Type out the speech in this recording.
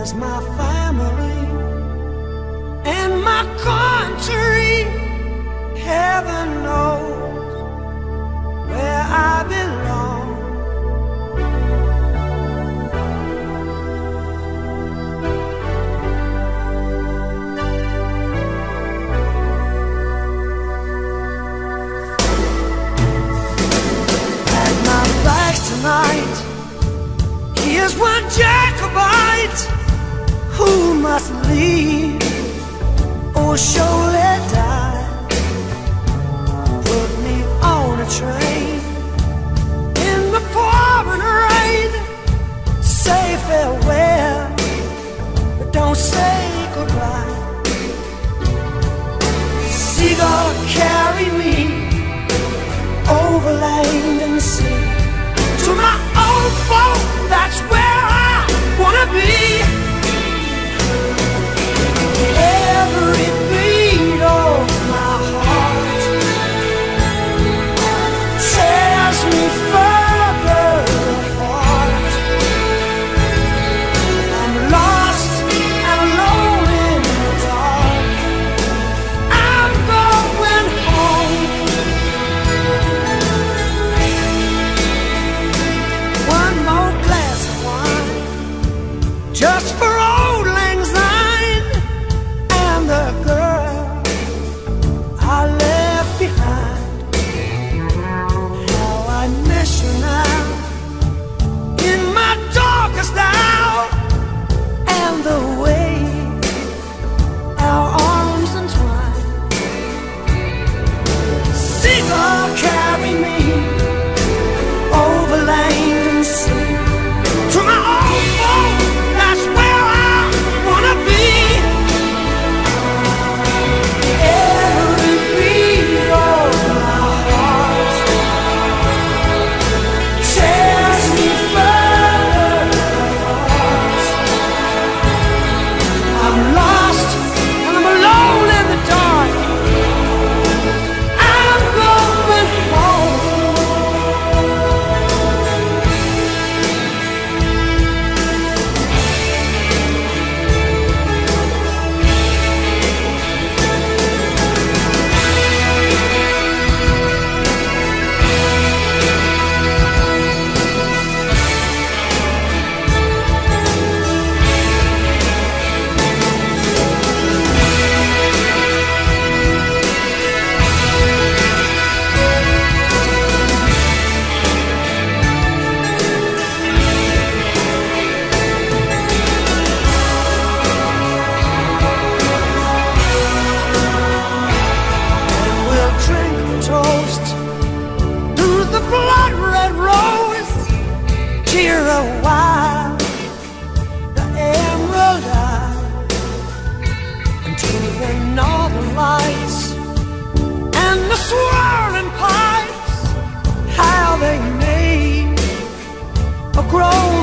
as my family and my country. Heaven knows where I belong. Pack my bags tonight, here's one job must leave. or surely. swirling pipes, how they made a grown